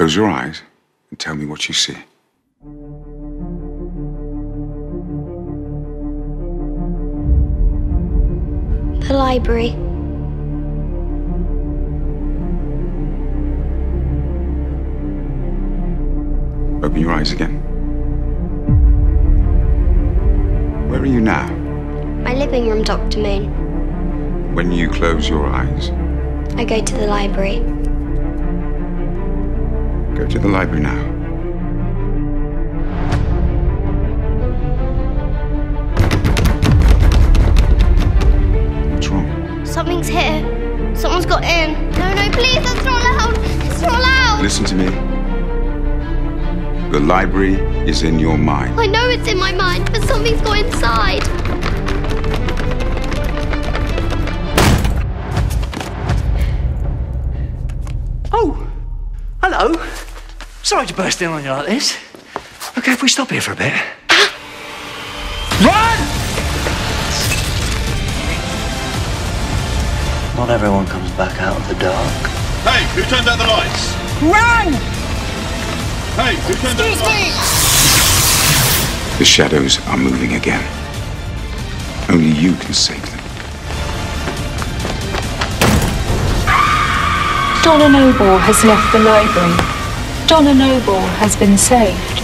Close your eyes and tell me what you see. The library. Open your eyes again. Where are you now? My living room, Dr. Moon. When you close your eyes, I go to the library. Go to the library now. What's wrong? Something's here. Someone's got in. No, no, please, that's not allowed. It's not allowed. Listen to me. The library is in your mind. I know it's in my mind, hello. Sorry to burst in on you like this. Okay, if we stop here for a bit. Run! Not everyone comes back out of the dark. Hey, who turned out the lights? Run! Hey, who turned out the lights? The shadows are moving again. Only you can save them. Donna Noble has left the library. Donna Noble has been saved.